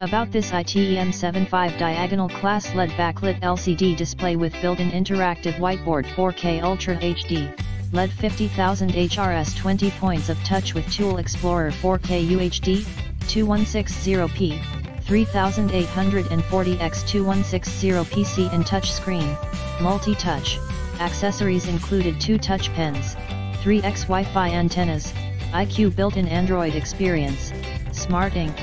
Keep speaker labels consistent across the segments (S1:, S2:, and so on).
S1: About this ITEM75 diagonal class LED backlit LCD display with built-in interactive whiteboard 4K Ultra HD, LED 50000 HRS 20 points of touch with Tool Explorer 4K UHD, 2160p, 3840x2160 PC and touchscreen, multi-touch, accessories included 2 touch pens, 3x Wi-Fi antennas, IQ built-in Android experience, Smart Ink,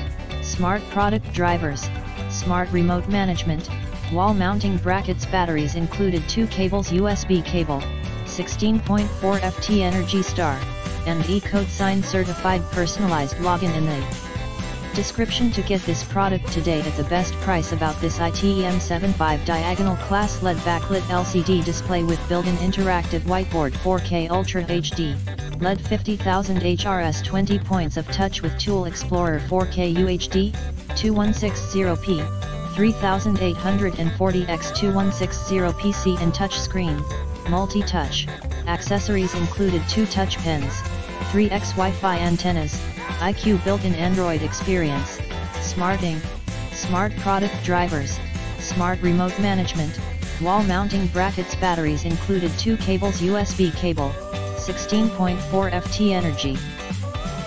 S1: Smart Product Drivers, Smart Remote Management, Wall Mounting Brackets Batteries included 2 cables USB cable, 16.4 FT Energy Star, and EcoDesign Certified Personalized Login in the description to get this product today at the best price about this ITEM75 diagonal class LED backlit LCD display with built-in interactive whiteboard 4K Ultra HD. LED 50000 HRS 20 points of touch with Tool Explorer 4K UHD, 2160p, 3840x2160 PC and touchscreen, multi-touch, accessories included 2 touch pens, 3x Wi-Fi antennas, iQ built-in Android experience, Smart Ink, Smart Product Drivers, Smart Remote Management, Wall Mounting Brackets Batteries included 2 cables USB cable, 16.4 FT Energy.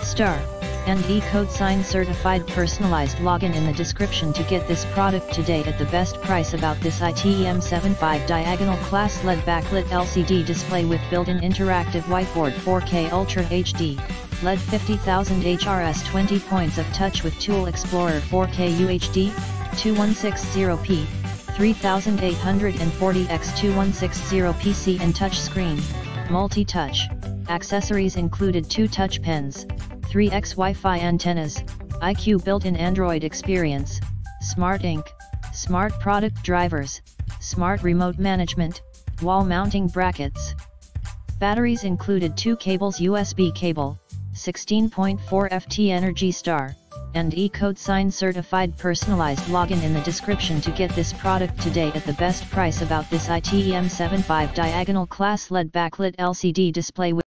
S1: Star, and EcoDesign Certified Personalized Login in the description to get this product today at the best price about this ITEM75 Diagonal Class LED Backlit LCD display with built-in interactive whiteboard 4K Ultra HD, LED 50000 HRS 20 points of touch with Tool Explorer 4K UHD, 2160p, 3840x2160 PC and touchscreen, multi-touch, accessories included 2 touch pens, 3x Wi-Fi antennas, IQ built-in Android experience, Smart Ink, Smart Product Drivers, Smart Remote Management, Wall Mounting Brackets. Batteries included 2 cables USB cable, 16.4 FT Energy Star, and EcoDesign Certified Personalized Login in the description to get this product today at the best price about this ITEM75 Diagonal Class LED Backlit LCD display with